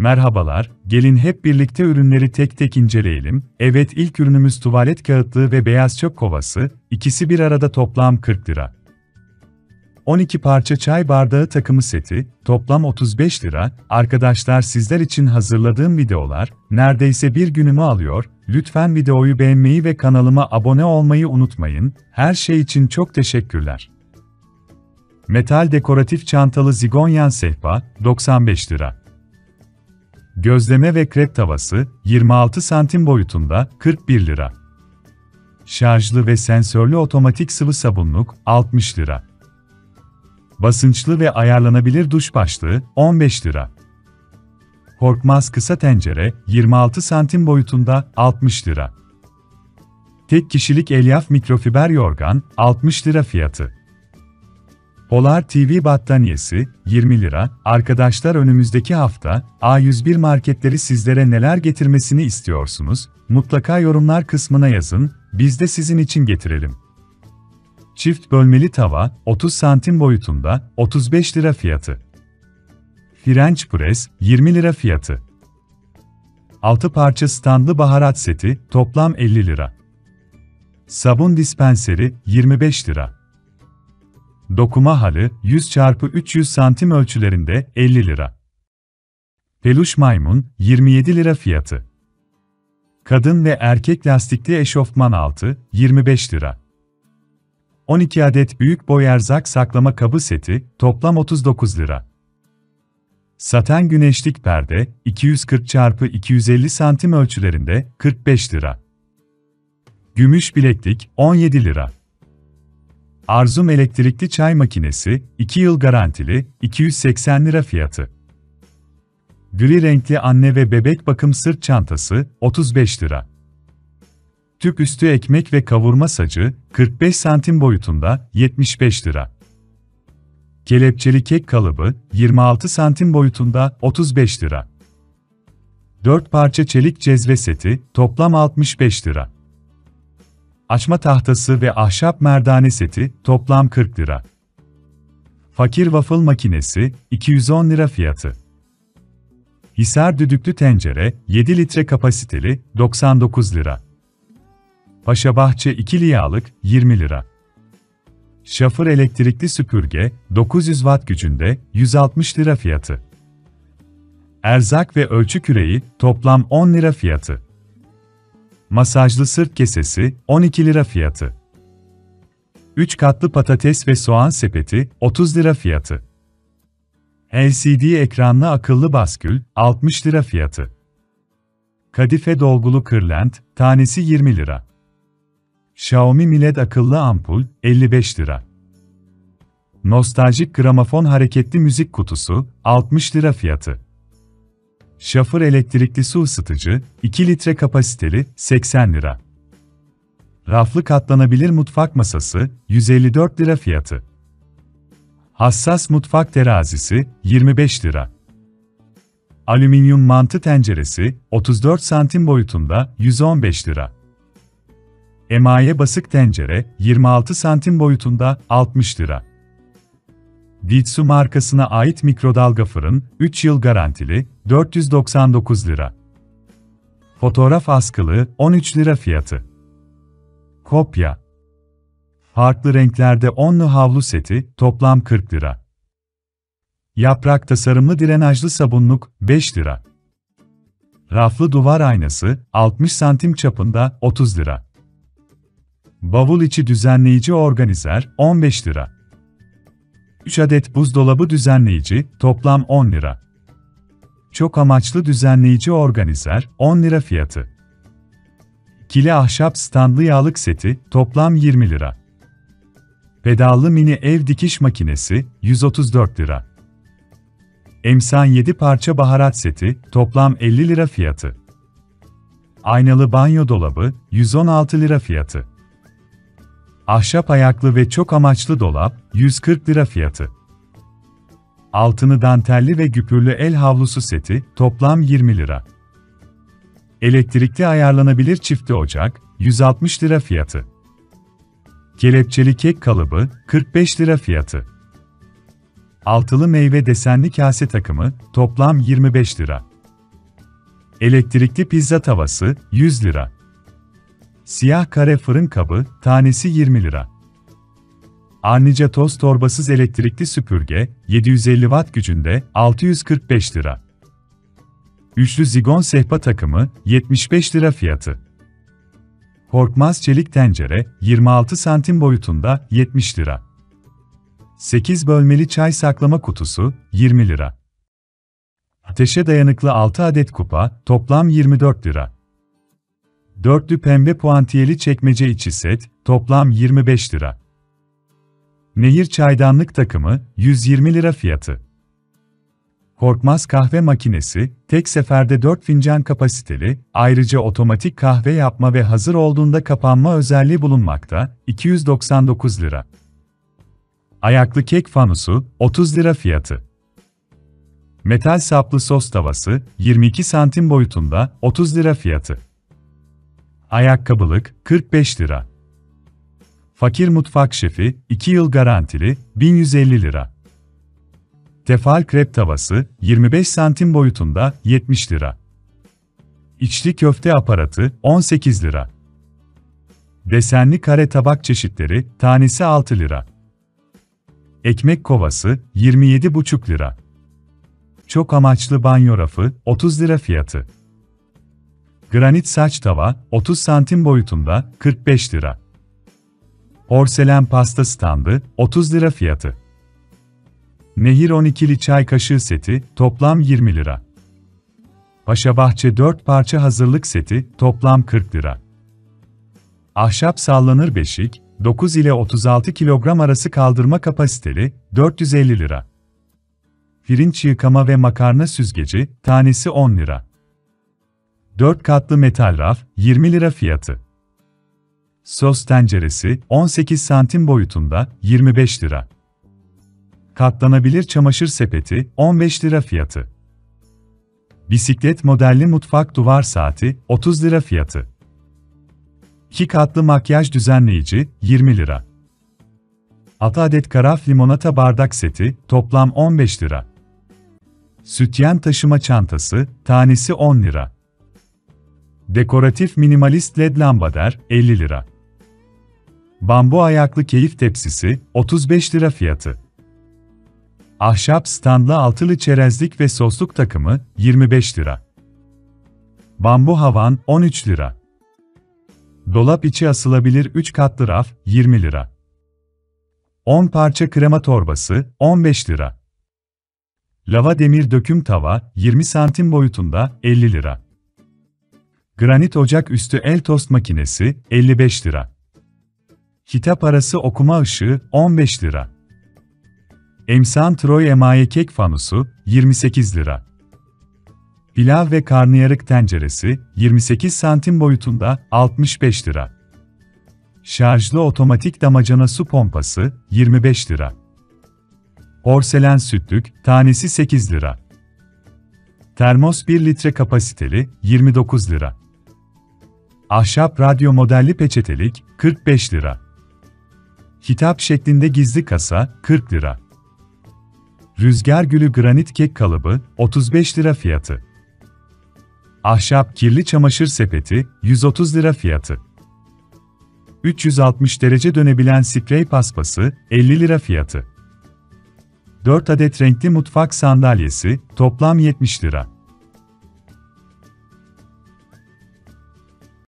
Merhabalar, gelin hep birlikte ürünleri tek tek inceleyelim. Evet ilk ürünümüz tuvalet kağıtlığı ve beyaz çöp kovası, ikisi bir arada toplam 40 lira. 12 parça çay bardağı takımı seti, toplam 35 lira. Arkadaşlar sizler için hazırladığım videolar, neredeyse bir günümü alıyor. Lütfen videoyu beğenmeyi ve kanalıma abone olmayı unutmayın. Her şey için çok teşekkürler. Metal dekoratif çantalı zigonyan sehpa, 95 lira. Gözleme ve krep tavası, 26 santim boyutunda, 41 lira. Şarjlı ve sensörlü otomatik sıvı sabunluk, 60 lira. Basınçlı ve ayarlanabilir duş başlığı, 15 lira. Korkmaz kısa tencere, 26 santim boyutunda, 60 lira. Tek kişilik elyaf mikrofiber yorgan, 60 lira fiyatı. Polar TV battaniyesi, 20 lira. Arkadaşlar önümüzdeki hafta, A101 marketleri sizlere neler getirmesini istiyorsunuz? Mutlaka yorumlar kısmına yazın, biz de sizin için getirelim. Çift bölmeli tava, 30 santim boyutunda, 35 lira fiyatı. French press, 20 lira fiyatı. 6 parça standlı baharat seti, toplam 50 lira. Sabun dispenseri, 25 lira. Dokuma halı, 100 x 300 santim ölçülerinde, 50 lira. Peluş maymun, 27 lira fiyatı. Kadın ve erkek lastikli eşofman altı, 25 lira. 12 adet büyük boy erzak saklama kabı seti, toplam 39 lira. Saten güneşlik perde, 240 x 250 santim ölçülerinde, 45 lira. Gümüş bileklik, 17 lira. Arzum elektrikli çay makinesi, 2 yıl garantili, 280 lira fiyatı. Gri renkli anne ve bebek bakım sırt çantası, 35 lira. Tüp üstü ekmek ve kavurma sacı, 45 santim boyutunda, 75 lira. Kelepçeli kek kalıbı, 26 santim boyutunda, 35 lira. 4 parça çelik cezve seti, toplam 65 lira. Açma tahtası ve ahşap merdane seti, toplam 40 lira. Fakir waffle makinesi, 210 lira fiyatı. Hisar düdüklü tencere, 7 litre kapasiteli, 99 lira. Paşabahçe 2 yağlık, 20 lira. Şafır elektrikli süpürge, 900 watt gücünde, 160 lira fiyatı. Erzak ve ölçü küreği, toplam 10 lira fiyatı. Masajlı sırt kesesi, 12 lira fiyatı. 3 katlı patates ve soğan sepeti, 30 lira fiyatı. LCD ekranlı akıllı baskül, 60 lira fiyatı. Kadife dolgulu kırlent, tanesi 20 lira. Xiaomi Mi LED akıllı ampul, 55 lira. Nostaljik gramofon hareketli müzik kutusu, 60 lira fiyatı. Şafır elektrikli su ısıtıcı, 2 litre kapasiteli, 80 lira. Raflı katlanabilir mutfak masası, 154 lira fiyatı. Hassas mutfak terazisi, 25 lira. Alüminyum mantı tenceresi, 34 santim boyutunda, 115 lira. Emaye basık tencere, 26 santim boyutunda, 60 lira. Ditsu markasına ait mikrodalga fırın, 3 yıl garantili, 499 lira. Fotoğraf askılı, 13 lira fiyatı. Kopya. Farklı renklerde onlu havlu seti, toplam 40 lira. Yaprak tasarımlı drenajlı sabunluk, 5 lira. Raflı duvar aynası, 60 santim çapında, 30 lira. Bavul içi düzenleyici organizer, 15 lira. 3 adet buzdolabı düzenleyici, toplam 10 lira. Çok amaçlı düzenleyici organizer, 10 lira fiyatı. Kili ahşap standlı yağlık seti, toplam 20 lira. Pedallı mini ev dikiş makinesi, 134 lira. Emsan 7 parça baharat seti, toplam 50 lira fiyatı. Aynalı banyo dolabı, 116 lira fiyatı. Ahşap ayaklı ve çok amaçlı dolap, 140 lira fiyatı. Altını dantelli ve güpürlü el havlusu seti, toplam 20 lira. Elektrikli ayarlanabilir çifte ocak, 160 lira fiyatı. Kelepçeli kek kalıbı, 45 lira fiyatı. Altılı meyve desenli kase takımı, toplam 25 lira. Elektrikli pizza tavası 100 lira. Siyah kare fırın kabı tanesi 20 lira. Arnica toz torbasız elektrikli süpürge 750 watt gücünde 645 lira. Üçlü zigon sehpa takımı 75 lira fiyatı. Korkmaz çelik tencere 26 santim boyutunda 70 lira. 8 bölmeli çay saklama kutusu 20 lira. Ateşe dayanıklı 6 adet kupa toplam 24 lira. Dörtlü pembe puantiyeli çekmece içi set toplam 25 lira. Nehir çaydanlık takımı 120 lira fiyatı. Korkmaz kahve makinesi, tek seferde 4 fincan kapasiteli, ayrıca otomatik kahve yapma ve hazır olduğunda kapanma özelliği bulunmakta, 299 lira. Ayaklı kek fanusu, 30 lira fiyatı. Metal saplı sos tavası, 22 santim boyutunda, 30 lira fiyatı. Ayakkabılık, 45 lira. Fakir mutfak şefi, 2 yıl garantili, 1150 lira. Tefal krep tavası, 25 santim boyutunda, 70 lira. İçli köfte aparatı, 18 lira. Desenli kare tabak çeşitleri, tanesi 6 lira. Ekmek kovası, 27,5 lira. Çok amaçlı banyo rafı, 30 lira fiyatı. Granit saç tava, 30 santim boyutunda, 45 lira. Porselen pasta standı, 30 lira fiyatı. Nehir 12'li çay kaşığı seti, toplam 20 lira. Paşabahçe 4 parça hazırlık seti, toplam 40 lira. Ahşap sallanır beşik, 9 ile 36 kilogram arası kaldırma kapasiteli, 450 lira. Pirinç yıkama ve makarna süzgeci, tanesi 10 lira. 4 katlı metal raf, 20 lira fiyatı. Sos tenceresi, 18 santim boyutunda, 25 lira. Katlanabilir çamaşır sepeti, 15 lira fiyatı. Bisiklet modelli mutfak duvar saati, 30 lira fiyatı. 2 katlı makyaj düzenleyici, 20 lira. 6 adet karaf limonata bardak seti, toplam 15 lira. Sütyen taşıma çantası, tanesi 10 lira. Dekoratif minimalist led lambader, 50 lira. Bambu ayaklı keyif tepsisi, 35 lira fiyatı. Ahşap standlı altılı çerezlik ve sosluk takımı, 25 lira. Bambu havan, 13 lira. Dolap içi asılabilir 3 katlı raf, 20 lira. 10 parça krema torbası, 15 lira. Lava demir döküm tava, 20 santim boyutunda, 50 lira. Granit ocak üstü el tost makinesi, 55 lira. Kitap arası okuma ışığı, 15 lira. Emsan Troy emaye kek fanusu, 28 lira. Pilav ve karnıyarık tenceresi, 28 santim boyutunda, 65 lira. Şarjlı otomatik damacana su pompası, 25 lira. Porselen sütlük, tanesi 8 lira. Termos 1 litre kapasiteli, 29 lira. Ahşap radyo modelli peçetelik, 45 lira. Kitap şeklinde gizli kasa, 40 lira. Rüzgar gülü granit kek kalıbı, 35 lira fiyatı. Ahşap kirli çamaşır sepeti, 130 lira fiyatı. 360 derece dönebilen sprey paspası, 50 lira fiyatı. 4 adet renkli mutfak sandalyesi, toplam 70 lira.